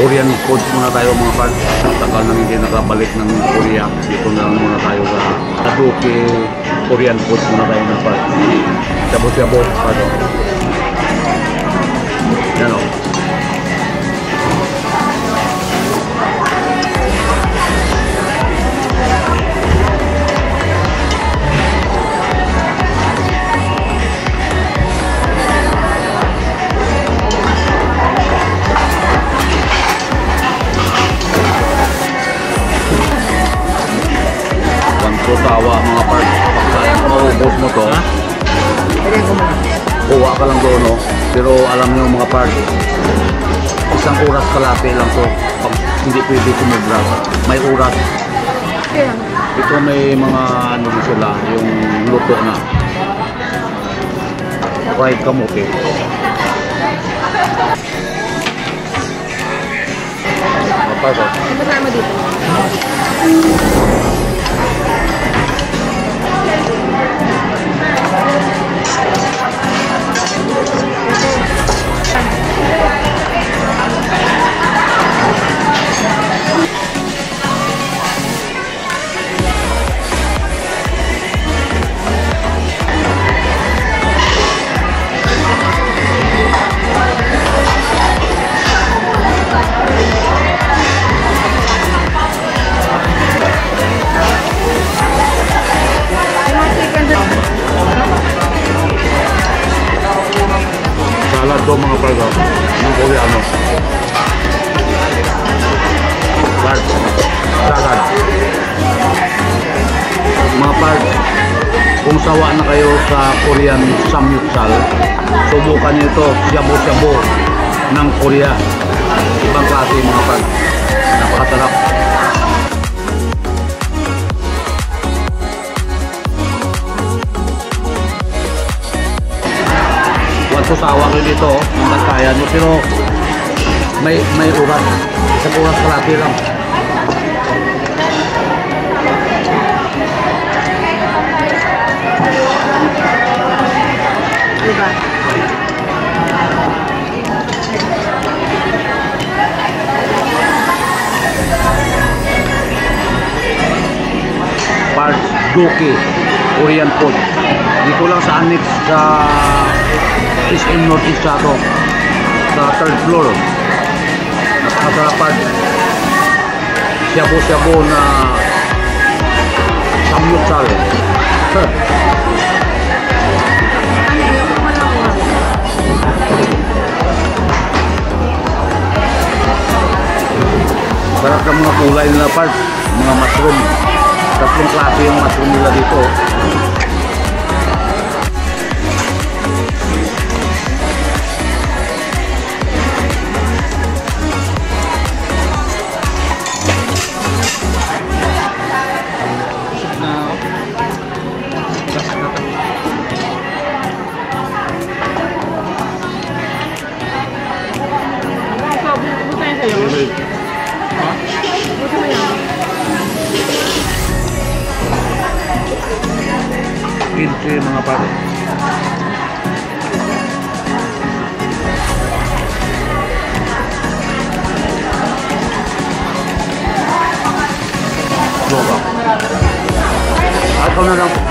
Korean food muna tayo mga part. Tagal nang hindi nakabalik ng Korea. Dito na lang muna tayo sa Adobe Korean food muna tayo part. Sabo-sabo, pardon. Yan o. One tawa mga part. Pagka maubos mo to, kuha ka lang doon, no? Pero alam niyo mga part, isang oras kalate lang to. Pag hindi pwede sumubra. May oras. Ito may mga ano sila, yung luto na. Fried kamote. Papasok. ano ba tayo mo dito? Salad do mga palga. Ng Koreano. Salad. Salad. Mga pal, kung sawa na kayo sa Korean samyuksal, subukan niyo ito, shabu-shabu ng Korea. Ibang klase mga pal. Napakasarap. Sawa kayo dito, oh, ang bantayan nyo. Pero may may urat. Sa oras kalati lang. Diba? Parts Doki Korean food. Dito lang sa annex sa SM Northeast Chato. Sa third floor. Napakasarap part. Shabu-shabu na samyuksal. Huh. Ako. Sarap ng mga kulay nila part. Mga mushroom. Tatlong klase yung mushroom nila dito. Niya sa'yo? Gusto mo yan? Kimchi mga pare. Loba. At na lang